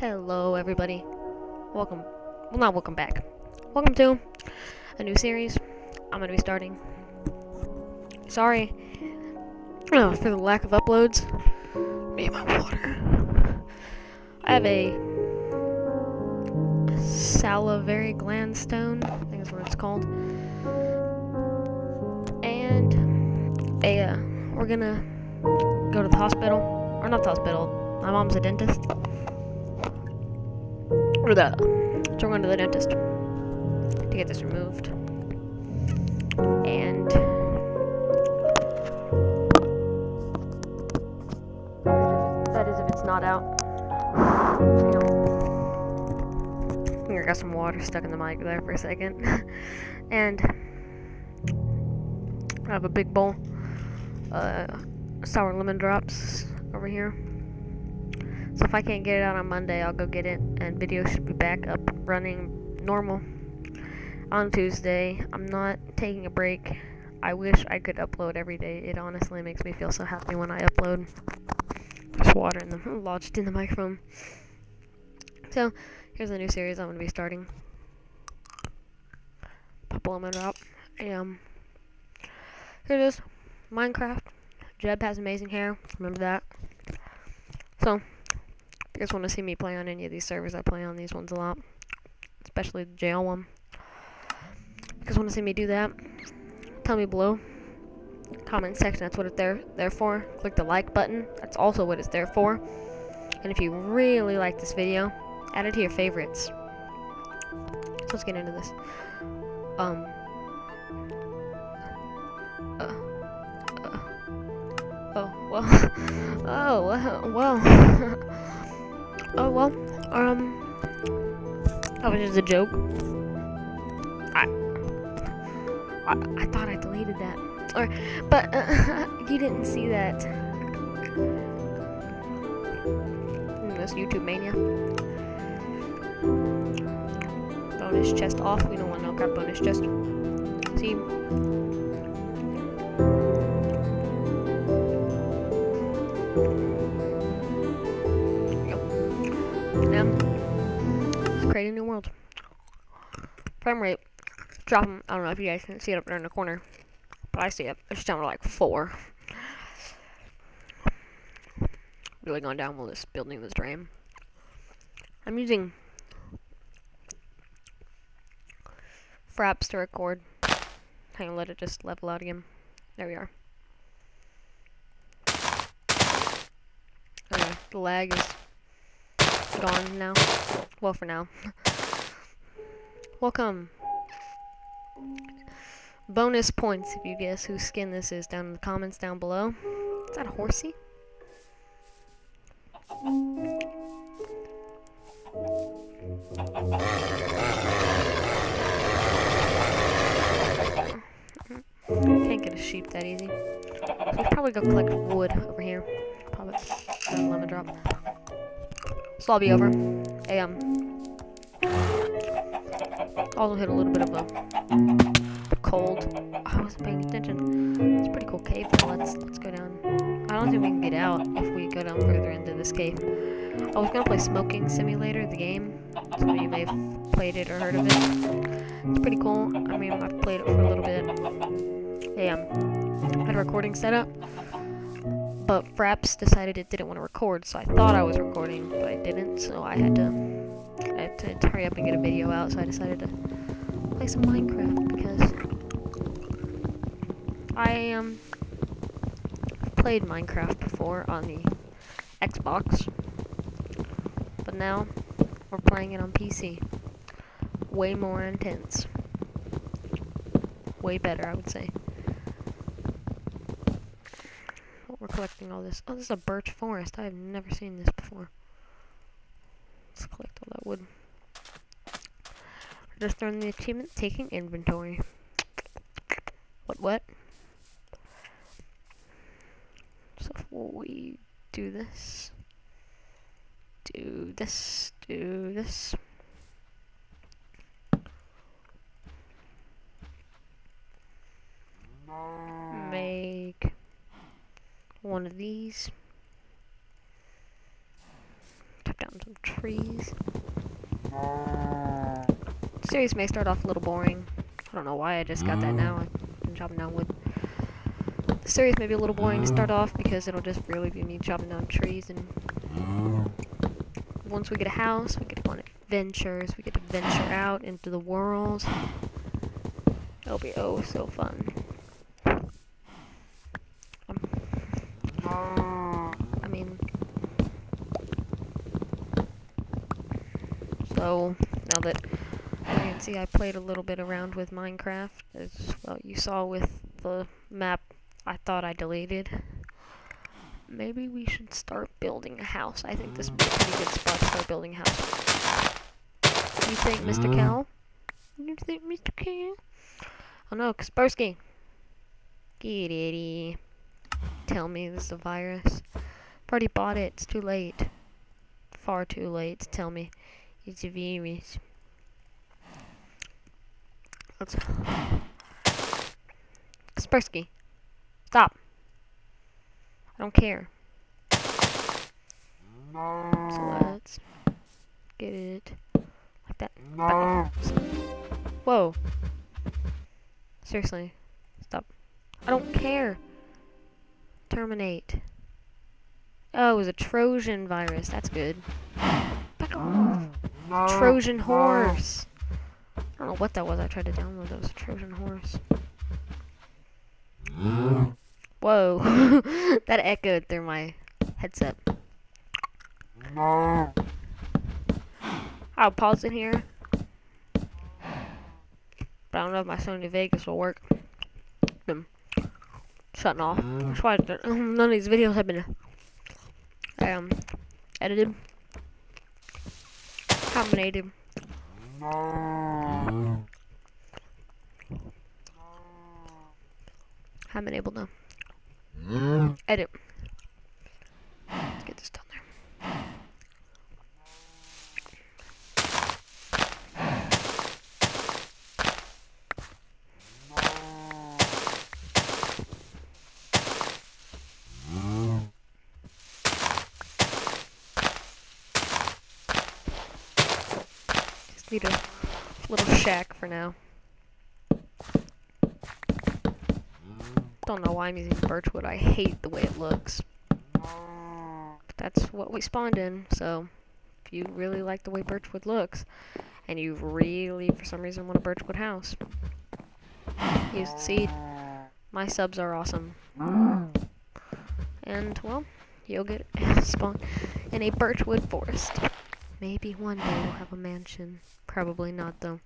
Hello, everybody. Welcome. Well, not welcome back. Welcome to a new series. I'm going to be starting. Sorry oh, for the lack of uploads. Me and my water. I have a salivary gland stone. I think that's what it's called. And a, uh, we're gonna go to the hospital. Or not the hospital. My mom's a dentist. Or the. So we're going to the dentist to get this removed. And. That is if it's not out. On. I I got some water stuck in the mic there for a second. and. I have a big bowl. Uh, sour lemon drops over here. So if I can't get it out on Monday, I'll go get it, and video should be back up running normal on Tuesday. I'm not taking a break. I wish I could upload every day. It honestly makes me feel so happy when I upload. There's water in the lodged in the microphone. So here's a new series I'm gonna be starting. Pop a lemon drop. Um, here it is. Minecraft. Jeb has amazing hair. Remember that. So, guys want to see me play on any of these servers, I play on these ones a lot. Especially the jail one. You guys want to see me do that, tell me below. Comment section, that's what it's there, there for. Click the like button, that's also what it's there for. And if you really like this video, add it to your favorites. So let's get into this. Um, uh, Oh, well. Oh, well. oh, well. Um. That was just a joke. I. I, I thought I deleted that. Or, but, uh, you didn't see that. Mm, This YouTube mania. Bonus chest off. We don't want no crap bonus chest. See? A new world. Frame rate. Dropping. I don't know if you guys can see it up there in the corner. But I see it. It's down to like four. Really going down while this building this drain. I'm using Fraps to record. Hang on, let it just level out again. There we are. Okay, the lag is gone now. Well, for now. Welcome. Bonus points if you guess whose skin this is down in the comments down below. Is that a horsey? Can't get a sheep that easy. So we probably go collect wood over here. Probably a lemon drop. So I'll be over. Um. Also hit a little bit of a cold. I wasn't paying attention. It's a pretty cool cave. Let's let's go down. I don't think we can get out if we go down further into this cave. I was gonna play Smoking Simulator, the game. Some of you may have played it or heard of it. It's pretty cool. I mean, I've played it for a little bit. Um, I had a recording set up but Fraps decided it didn't want to record, so I thought I was recording, but I didn't, so I had to, I had to hurry up and get a video out, so I decided to play some Minecraft, because I, um, played Minecraft before on the Xbox, but now we're playing it on PC. Way more intense. Way better, I would say. we're collecting all this. Oh, this is a birch forest. I have never seen this before. Let's collect all that wood. Just earned the achievement taking inventory. What, what? So we do this, do this, do this. Make one of these. Chop down some trees. Series may start off a little boring. I don't know why I just got that now. Been chopping down wood. The series may be a little boring to start off because it'll just really be me chopping down trees and once we get a house, we get on adventures, we get to venture out into the world. It'll be oh so fun. Um, I mean, so now that you can see I played a little bit around with Minecraft, as well you saw with the map I thought I deleted. Maybe we should start building a house. I think this would be a pretty good spot to start building a house. You think, Mr. Mm. Cal? You think, Mr. Cal? Oh no, Kaspersky. Get it. Tell me this is a virus. I've already bought it. It's too late. Far too late to tell me it's a virus. Kaspersky. Stop. I don't care. So let's get it like that. Back. Whoa. Seriously. Stop. I don't care. Terminate. Oh, it was a Trojan virus. That's good. Back off. Trojan horse. I don't know what that was. I tried to download. That was a Trojan horse. Whoa. that echoed through my headset. No. I'll pause it here. But I don't know if my Sony Vegas will work. I'm shutting off. That's why none of these videos have been um edited. Haven't been able to edit. Let's get this done there. Just need a little shack for now. Don't know why I'm using birchwood. I hate the way it looks. But that's what we spawned in, so if you really like the way birchwood looks, and you really, for some reason, want a birchwood house, use the seed. My subs are awesome. And, well, you'll get spawned in a birchwood forest. Maybe one day we'll have a mansion. Probably not, though.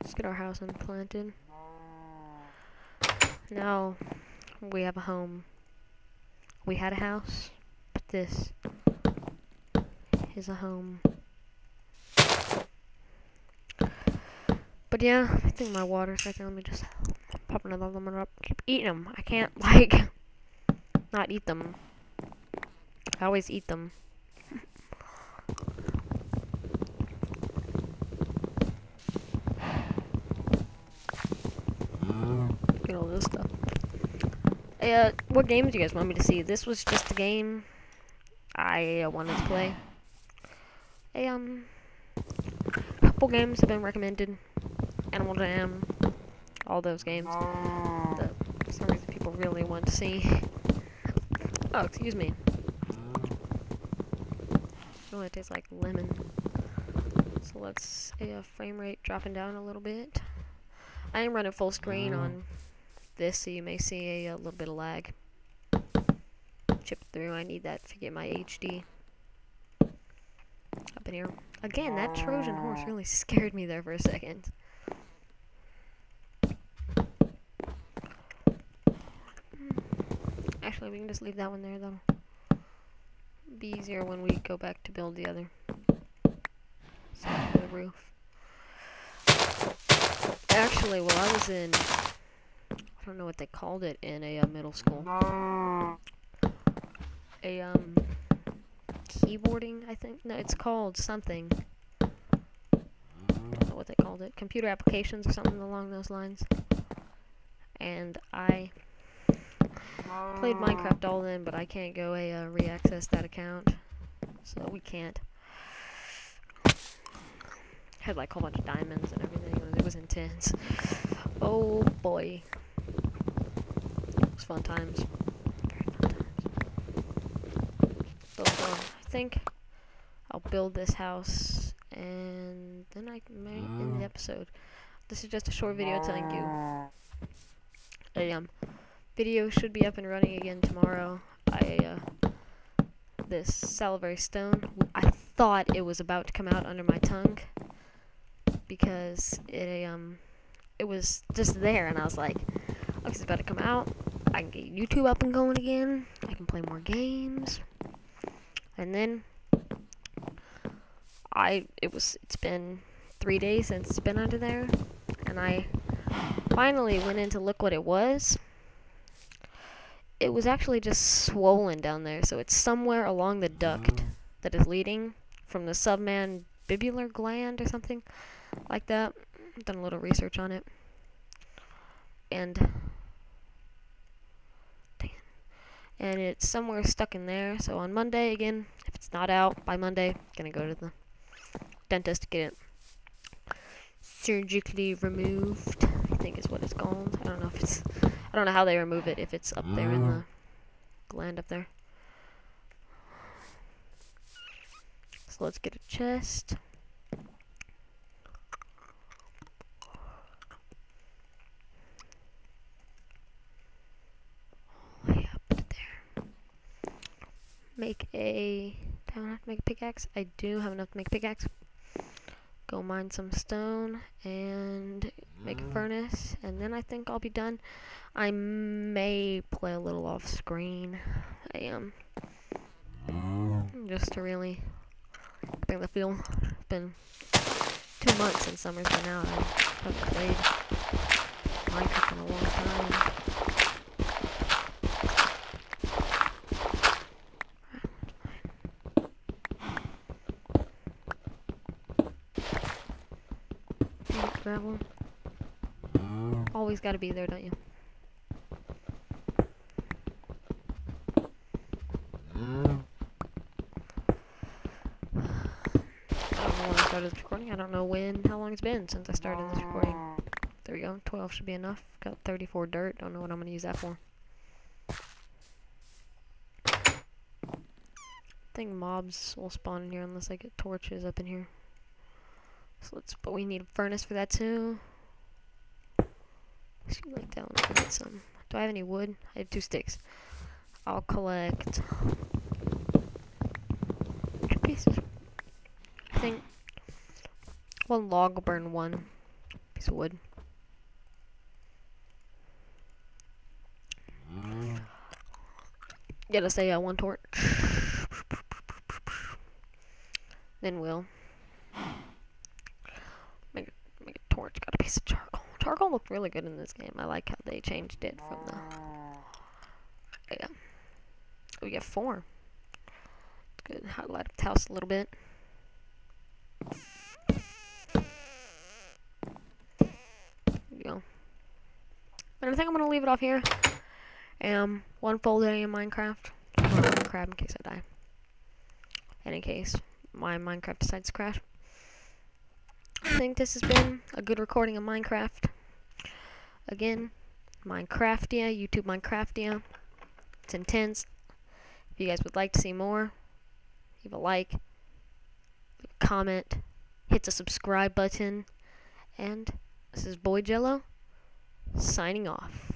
Let's get our house implanted. Now we have a home. We had a house, but this is a home. But yeah, I think my water's right there. Let me just pop another lemon up. Keep eating them. I can't, like, not eat them. I always eat them. Get all this stuff. Hey, uh, what games do you guys want me to see? This was just a game I uh, wanted to play. A, um, couple games have been recommended. Animal Jam, all those games that for some reason people really want to see. Oh, excuse me. Oh, it tastes like lemon. So let's a uh, frame rate dropping down a little bit. I am running full screen on this, so you may see a, a little bit of lag. Chip through. I need that to get my HD up in here. Again, that Trojan horse really scared me there for a second. Actually, we can just leave that one there, though. Be easier when we go back to build the other side of the roof. Actually, well, I was in, I don't know what they called it in a uh, middle school. A, um, keyboarding, I think? No, it's called something. I don't know what they called it. Computer applications or something along those lines. And I played Minecraft all in, but I can't go a uh, re-access that account, so we can't. Had like a whole bunch of diamonds and everything. It was, it was intense. Oh boy, it was fun times. Very fun times. So uh, I think I'll build this house and then I may end the episode. This is just a short video telling you. A um, video should be up and running again tomorrow. I uh, this salivary stone. I thought it was about to come out under my tongue because it um it was just there, and I was like, "Okay, it's about to come out. I can get YouTube up and going again. I can play more games." And then I it was it's been three days since it's been under there, and I finally went in to look what it was. It was actually just swollen down there, so it's somewhere along the duct oh. that is leading from the submandibular gland or something like that. Done a little research on it. And. And it's somewhere stuck in there. So on Monday again, if it's not out by Monday, I'm gonna go to the dentist to get it surgically removed. I think is what it's called. I don't know if it's I don't know how they remove it if it's up there in the gland up there. So let's get a chest. Way up there. Make a. Do I have to make a pickaxe? I do have enough to make a pickaxe. Go mine some stone and make a mm-hmm. furnace, and then I think I'll be done. I may play a little off screen. I am. Just to really bring the feel. It's been two months since summer's been out. I haven't played Minecraft in a long time. Gravel. Always gotta be there, don't you? I don't know when I started this recording. I don't know when, how long it's been since I started this recording. There we go. 12 should be enough. Got 34 dirt. Don't know what I'm to use that for. I think mobs will spawn in here unless I get torches up in here. So let's, but we need a furnace for that too. Like. Get some. Do I have any wood? I have two sticks. I'll collect. I think one log will burn one piece of wood. Gotta say, uh, one torch. Then we'll make make a torch. Got a piece of charcoal. Charcoal looked really good in this game. I like how they changed it from the. Yeah. We get four. Good. Highlight up house a little bit. Go. And I think I'm gonna leave it off here. Um, one full day in Minecraft. Minecraft in case I die. And in case my Minecraft decides to crash. I think this has been a good recording of Minecraft. Again, Minecraftia, YouTube Minecraftia. It's intense. If you guys would like to see more, leave a like, leave a comment, hit the subscribe button, and this is BoiJello signing off.